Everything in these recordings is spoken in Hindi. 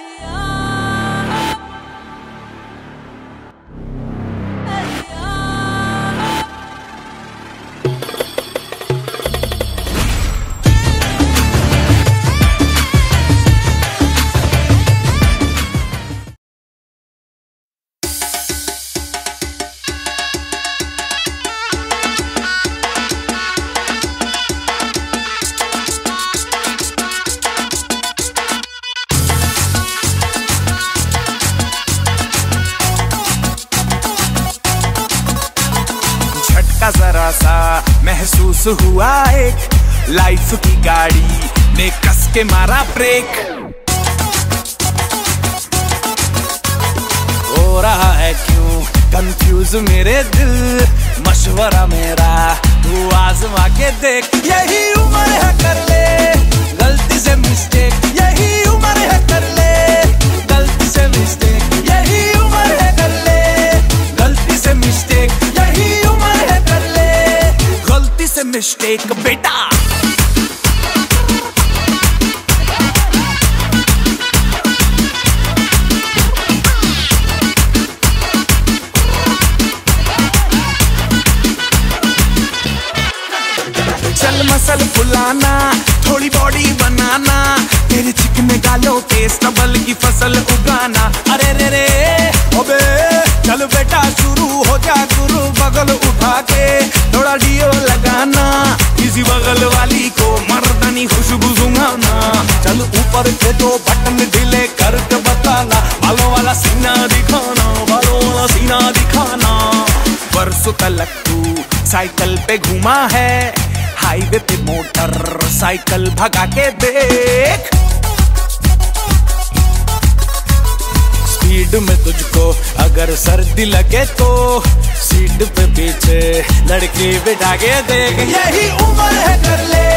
yeah. जरा सा महसूस हुआ एक लाइफ की गाड़ी ने कस के मारा ब्रेक हो रहा है क्यों कंफ्यूज मेरे दिल? मशवरा मेरा, तू आजमा के देख। यही से मिस्टेक बेटा। चल मसल फुलाना, थोड़ी बॉडी बनाना, तेरे चिकने गालों के स्टबल की फ़सल उगाना। अरे रे रे, अबे, चल बेटा, शुरू हो जा, गुरु। तू साइकिल पे घुमा है, हाईवे पे मोटर साइकिल भगा के देख। स्पीड में तुझको अगर सर्दी लगे तो सीट पे पीछे लड़की बिठा के देख। यही उम्र है कर ले,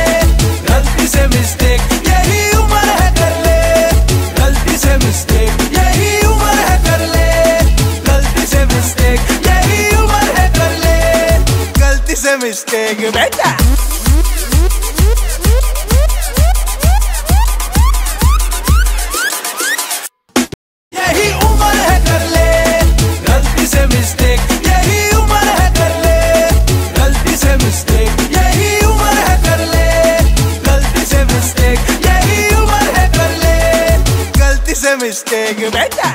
गलती से मिस्टेक मिस्टेक बेटा यही उम्र है कर ले गलती से मिस्टेक यही उम्र है कर ले गलती से मिस्टेक यही उम्र है कर ले गलती से मिस्टेक यही उम्र है कर ले गलती से मिस्टेक बेटा